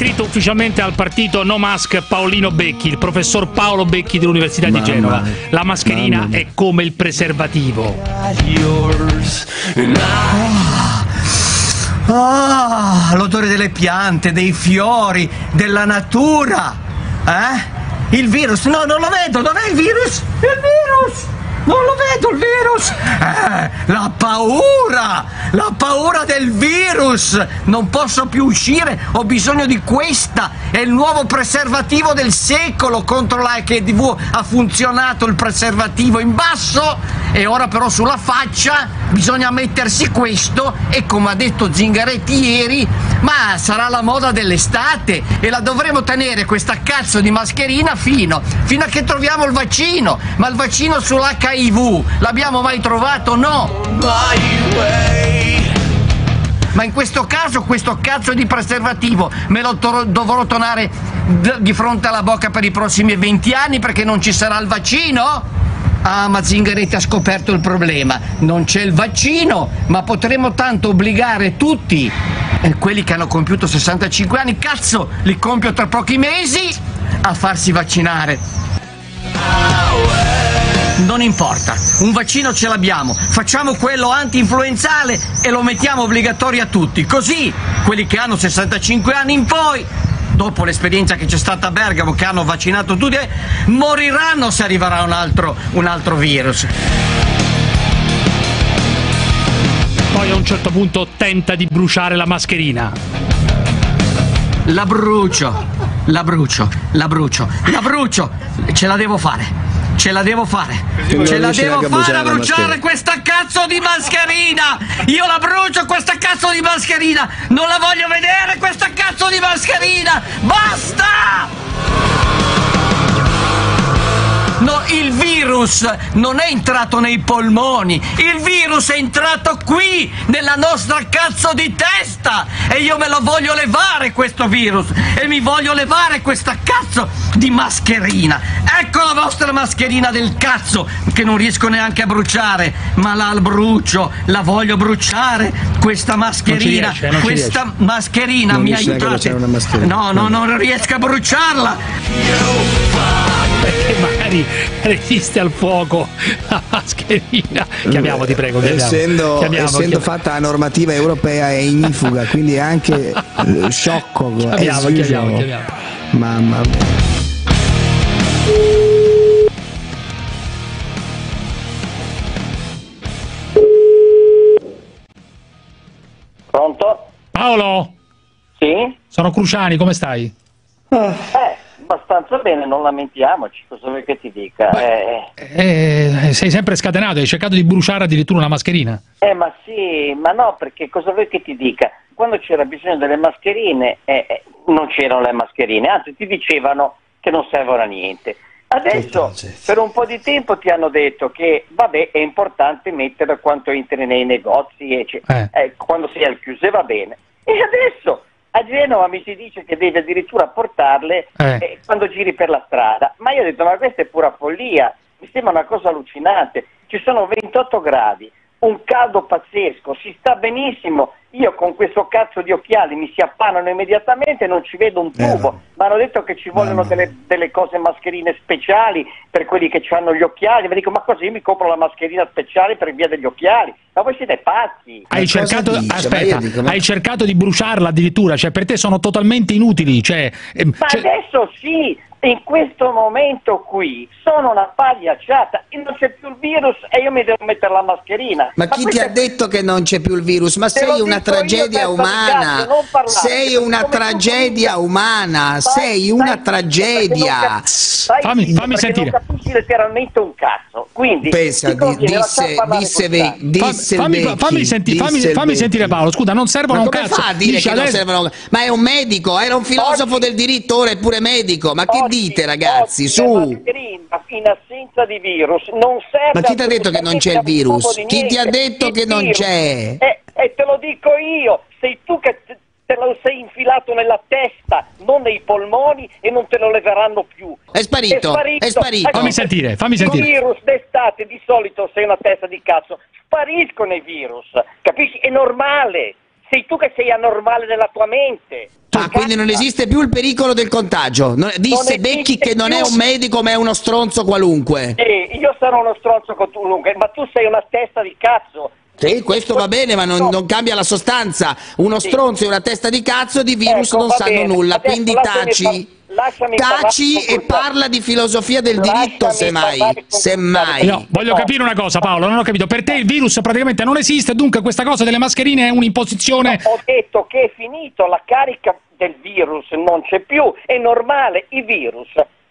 iscritto ufficialmente al partito No Mask Paolino Becchi, il professor Paolo Becchi dell'Università di Mamma Genova. mia. La mascherina è come il preservativo. Ah, l'odore delle piante, dei fiori, della natura. Eh? Il virus, no, non lo vedo, dov'è il virus? Il virus! Non lo vedo il virus! Eh, la paura! La paura del virus! Non posso più uscire, ho bisogno di questa! È il nuovo preservativo del secolo contro la HDV. Ha funzionato il preservativo in basso e ora però sulla faccia bisogna mettersi questo e come ha detto Zingaretti ieri, ma sarà la moda dell'estate e la dovremo tenere questa cazzo di mascherina fino, fino a che troviamo il vaccino. Ma il vaccino sull'HIV l'abbiamo mai trovato? No! Ma in questo caso questo cazzo di preservativo me lo to- dovrò tornare d- di fronte alla bocca per i prossimi 20 anni perché non ci sarà il vaccino? Ah, ma Zingaretti ha scoperto il problema. Non c'è il vaccino, ma potremo tanto obbligare tutti, eh, quelli che hanno compiuto 65 anni, cazzo, li compio tra pochi mesi, a farsi vaccinare. Non importa, un vaccino ce l'abbiamo, facciamo quello anti-influenzale e lo mettiamo obbligatorio a tutti, così quelli che hanno 65 anni in poi, dopo l'esperienza che c'è stata a Bergamo, che hanno vaccinato tutti, eh, moriranno se arriverà un altro, un altro virus. Poi a un certo punto tenta di bruciare la mascherina. La brucio, la brucio, la brucio, la brucio, ce la devo fare. Ce la devo fare, ce la devo fare a bruciare questa cazzo di mascherina! Io la brucio questa cazzo di mascherina! Non la voglio vedere questa cazzo di mascherina! Basta! Virus non è entrato nei polmoni, il virus è entrato qui, nella nostra cazzo di testa! E io me lo voglio levare questo virus! E mi voglio levare questa cazzo di mascherina! Ecco la vostra mascherina del cazzo, che non riesco neanche a bruciare, ma la brucio, la voglio bruciare, questa mascherina, riesce, questa mascherina Non mi aiutate. bruciare una mascherina. No, no, non riesco a bruciarla! Perché magari resiste al fuoco la mascherina. Chiamiamo, ti prego, chiamiamo. Essendo, Chiamiamo, essendo chiamiamo. fatta a normativa europea è ignifuga, quindi è anche eh, sciocco. Chiamiamo, chiamiamo, chiamiamo. Mamma mia. Pronto? Paolo, Sì? sono Cruciani, come stai? Eh, abbastanza bene, non lamentiamoci, cosa vuoi che ti dica? Eh, Eh, sei sempre scatenato, hai cercato di bruciare addirittura una mascherina. eh, ma sì, ma no, perché cosa vuoi che ti dica? Quando c'era bisogno delle mascherine, eh, eh, non c'erano le mascherine, anzi ti dicevano che non servono a niente. Adesso, per un po' di tempo ti hanno detto che, vabbè, è importante mettere quanto entri nei negozi, Eh. eh, quando sei al chiuso, va bene. E adesso a Genova mi si dice che devi addirittura portarle Eh. eh, quando giri per la strada. Ma io ho detto, ma questa è pura follia, mi sembra una cosa allucinante. Ci sono 28 gradi, un caldo pazzesco, si sta benissimo. Io con questo cazzo di occhiali mi si appannano immediatamente, non ci vedo un tubo. Eh. Ma hanno detto che ci vogliono delle, delle cose mascherine speciali per quelli che hanno gli occhiali. Mi dico, ma così io mi compro la mascherina speciale per via degli occhiali. Ma voi siete pazzi. Hai cercato, dice? Ma aspetta, dico, ma- hai cercato di bruciarla addirittura, cioè per te sono totalmente inutili. Cioè, ehm, Ma cioè- adesso sì, in questo momento qui sono una pagliacciata e non c'è più il virus e io mi devo mettere la mascherina. Ma chi ti questa ha è- detto che non c'è più il virus? Ma sei una tragedia umana. cazzo, Sei una tragedia umana. Sei una tragedia. stai Fammi- fammi sentire. Non capisci letteralmente un cazzo. Quindi Pensa, di- disse, disse, Ve- Sani. Fammi, il fammi- senti- fammi- il sentire Paolo, scusa, non servono Ma un come cazzo. fa a dire Dice che non servono? Ma è un medico, era un filosofo Oggi- del diritto, ora è pure medico. Ma che Oggi- dite, ragazzi? oggi Su. la mascherina in assenza di virus non serve Ma chi ti ha detto che non c'è il virus? Chi ti ha detto Il che non c'è? E, e te lo dico io, sei tu che te, lo sei infilato nella testa, non nei polmoni e non te lo leveranno più. È sparito, è sparito. Ecco, Fammi sentire, fammi sentire. virus d'estate di solito sei una testa di cazzo, spariscono i virus, capisci? È normale. sei tu che sei anormale nella tua mente. Ah, quindi non esiste più il pericolo del contagio. Non- disse Non Becchi che non è un medico ma è uno stronzo qualunque. Sì, io sono uno stronzo Lunga, ma tu sei una testa di cazzo. Sì, questo va bene, ma non, No. non cambia la sostanza. Uno Sì. stronzo e una testa di cazzo di virus Ecco, non sanno bene. nulla, Adesso quindi taci. Lasciami Taci e parla di filosofia del diritto, semmai. Semmai. No, voglio No. capire una cosa, Paolo. Non ho capito. Per te il virus praticamente non esiste, dunque questa cosa delle mascherine è un'imposizione. Ho detto che è finito, la carica del virus non c'è più, è normale, i virus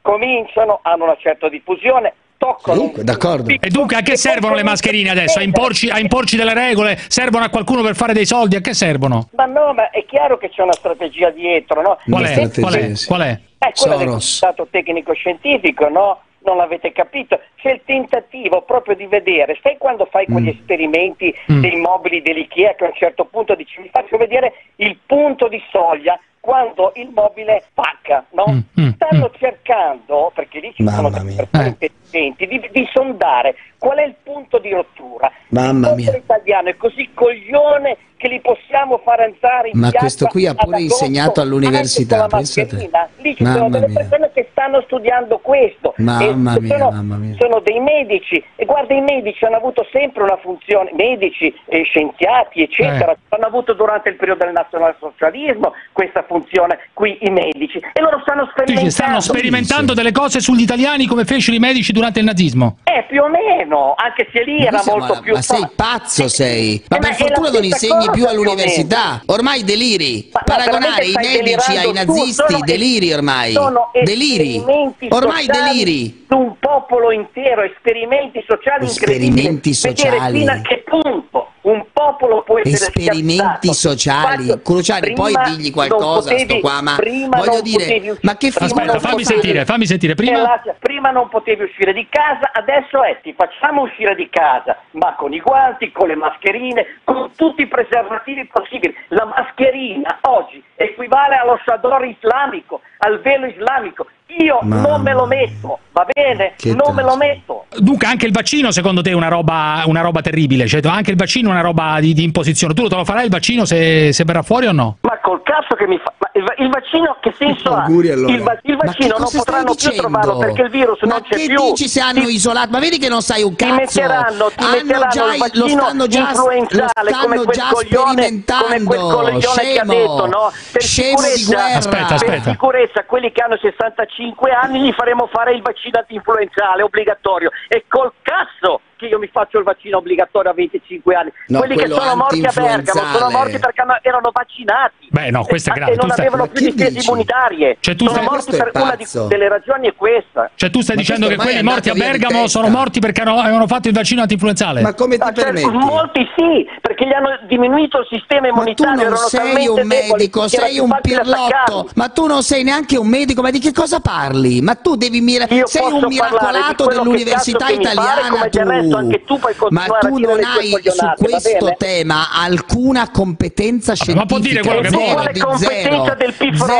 cominciano, hanno una certa diffusione, toccano... D'accordo. E dunque a che servono le mascherine adesso? A imporci, a imporci delle regole? Servono a qualcuno per fare dei soldi? A che servono? Ma no, ma è chiaro che c'è una strategia dietro, no? Qual è? Qual è? sì. Qual è? È quella del Soros. stato tecnico-scientifico, no? Non l'avete capito? C'è il tentativo proprio di vedere, sai quando fai quegli esperimenti Mm. dei mobili dell'IKEA che a un certo punto dici vi faccio vedere il punto di soglia quando il mobile pacca, no? Mm, mm, Stanno mm. cercando, perché lì ci sono Mamma delle mia. persone Eh. Intelligenti, di, di sondare qual è il punto di rottura. Mamma il mia. popolo italiano è così coglione che li possiamo far andare in Ma questo qui ha pure agosto insegnato all'università, pensate. Lì ci Mamma sono delle mia. persone che stanno studiando questo. Mamma E mia, sono, mamma mia. sono dei medici e guarda i medici hanno avuto sempre una funzione, medici, eh, scienziati eccetera, Eh. hanno avuto durante il periodo del nazionalsocialismo questa funzione qui i medici e loro stanno sperimentando. stanno sperimentando delle cose sugli italiani come fecero i medici durante il nazismo. Eh, più o meno, anche se lì Ma era molto più ma sei pazzo sei. Ma Eh, per ma fortuna non insegni più più all'università. ormai deliri. Ma paragonare i medici ai delirando tu, nazisti sono- deliri ormai. sono deliri. esperimenti ormai deliri. su un popolo intero, esperimenti sociali Esperimenti incredibili. Vedere sociali. fino a che punto un popolo può essere Esperimenti spiazzato. sociali. Faccio- Cruciani, poi digli qualcosa potevi- qua, ma voglio dire, ma che figura Aspetta, fammi potevi- sentire, fammi sentire. Eh, Prima, lascia, prima non potevi uscire di casa, adesso è ti facciamo uscire di casa, ma con i guanti, con le mascherine, con tutti i preservativi possibili. La mascherina oggi equivale allo shador islamico, al velo islamico. Io Mamma non me lo metto, va bene? Che non me lo metto. Dunque anche il vaccino secondo te è una roba, una roba terribile? Cioè, anche il vaccino è una roba di, di imposizione. Tu te lo farai il vaccino se, se verrà fuori o no? Ma col cazzo che mi fa. Ma il, il vaccino che senso ha? Auguri, allora. Il, va- il Ma vaccino che non potranno più trovarlo perché il virus ma non c'è che più. dici se hanno Ti- isolato? Ma vedi che non sai un Ti cazzo. metteranno, ti hanno metteranno già, il lo vaccino stanno già, lo influenzale come stanno quel già coglione, come quel sperimentando. coglione che ha Scemo. detto, no? Per Scemo di sicurezza- guerra. Aspetta, Per aspetta. sicurezza, quelli che hanno 65 anni gli faremo fare il vaccino antinfluenzale obbligatorio. E col cazzo che io mi faccio il vaccino obbligatorio a 25 anni. No, quelli che sono morti a Bergamo sono morti perché erano vaccinati. Beh, no, questo è grave. E non stai- avevano più difese immunitarie. Cioè, tu sono stai- morti per una di- delle ragioni è questa. Cioè tu stai Ma dicendo che quelli morti a Bergamo sono morti perché hanno- avevano fatto il vaccino antinfluenzale? Ma come ti Ma certo, permetti? molti sì, perché gli hanno diminuito il sistema Ma tu immunitario. non sei un medico, sei un pirlotto. Ma tu non sei neanche un medico, ma di che cosa parli? Ma tu devi mira- Io sei un miracolato dell'università italiana resto anche tu puoi Ma continuare a tu non hai su questo tema alcuna competenza Vabbè, ma può dire scientifica. quello che vuole. di competenza zero. del piffero?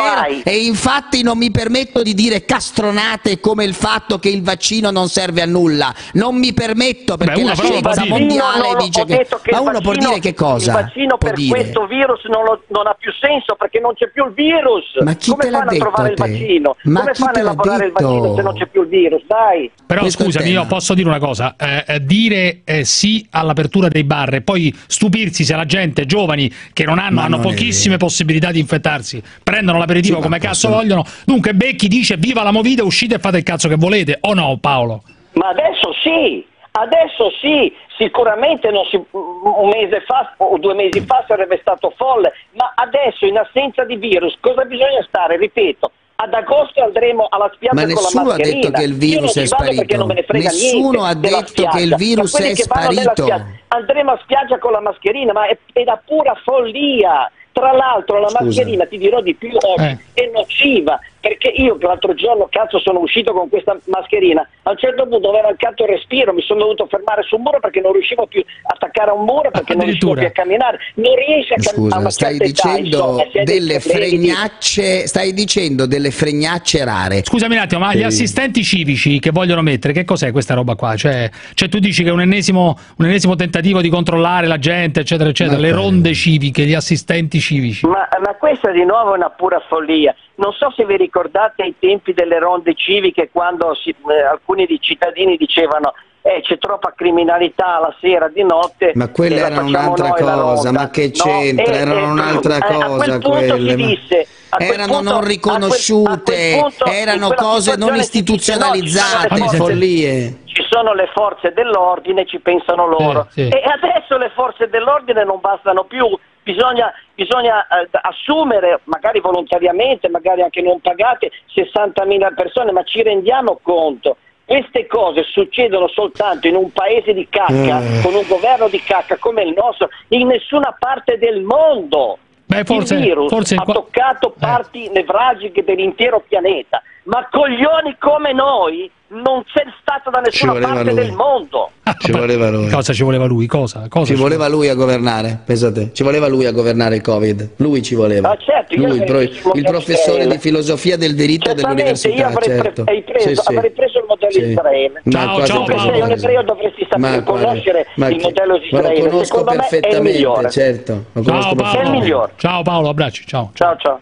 E infatti non mi permetto di dire castronate come il fatto che il vaccino non serve a nulla. Non mi permetto perché Beh, la scienza mondiale non lo- dice che... detto che Ma il uno può vaccino- dire che cosa? Il vaccino Può per dire. questo virus non, lo- non ha più senso perché non c'è più il virus. Ma chi Come te l'ha fanno detto a trovare a il te? vaccino? Ma Come chi fanno te a l'ha lavorare il detto? vaccino se non c'è più il virus? Dai. Però Questo scusami, io posso dire una cosa, eh, eh, dire eh, sì all'apertura dei bar e poi stupirsi se la gente, giovani che non hanno, hanno non è pochissime possibilità di infettarsi, prendono l'aperitivo Sì, come cazzo possono- vogliono, dunque Becchi dice viva la movida, uscite e fate il cazzo che volete, o no Paolo? Ma adesso sì, adesso sì, sicuramente non si- un mese fa o due mesi fa sarebbe stato folle, ma adesso in assenza di virus cosa bisogna stare? Ripeto, ad agosto andremo alla spiaggia Ma con la nessuno ha mascherina. detto che il Io non virus è vado perché sparito. non me ne frega Nessuno niente ha detto che il virus è sparito. spiaggia- andremo a spiaggia con la mascherina, ma è, è da pura follia. Tra l'altro la Scusa. mascherina, ti dirò di più oggi, Eh. è nociva perché io che l'altro giorno cazzo sono uscito con questa mascherina, a un certo punto avevo mancato il respiro, mi sono dovuto fermare sul muro perché non riuscivo più a attaccare a un muro perché non riuscivo più a camminare. Non riesci a camminare. Scusa, stai dicendo età, delle fregnacce, stai dicendo delle fregnacce rare. Scusami un attimo, ma gli assistenti civici che vogliono mettere, che cos'è questa roba qua? Cioè, cioè tu dici che è un ennesimo, un ennesimo, tentativo di controllare la gente, eccetera, eccetera, ma le ronde civiche, gli assistenti civici. Ma, ma questa di nuovo è una pura follia. Non so se vi ricordate ai tempi delle ronde civiche quando si, eh, alcuni di cittadini dicevano eh, c'è troppa criminalità la sera di notte. Ma quella era un'altra cosa, ma che c'entra? No? erano un'altra cosa quelle. Disse, erano punto, non riconosciute, punto, erano cose non istituzionalizzate, no, follie. Sono le forze dell'ordine, ci pensano loro. Sì, sì. E adesso le forze dell'ordine non bastano più, bisogna, bisogna eh, assumere, magari volontariamente, magari anche non pagate, 60.000 persone, ma ci rendiamo conto queste cose succedono soltanto in un paese di cacca, mm. con un governo di cacca come il nostro, in nessuna parte del mondo. Beh, forse, il virus forse ha toccato parti eh. nevralgiche dell'intero pianeta, ma coglioni come noi non c'è stato da nessuna parte lui. del mondo. Ci voleva lui. Cosa ci voleva lui? Cosa? Cosa ci, ci voleva lui a governare, pensate. Ci voleva lui a governare il Covid. Lui ci voleva. Ah, certo, lui, il, pro, il professore di filosofia del diritto dell'università. Io avrei, certo. pre preso, sì, avrei preso il modello sì. Israele. Ciao, ciao, tu sei un ebreo dovresti sapere conoscere ma il modello Israele. Ma lo conosco Secondo perfettamente, certo. Lo ciao, Paolo. È il migliore. Ciao Paolo, abbracci, ciao. Ciao ciao.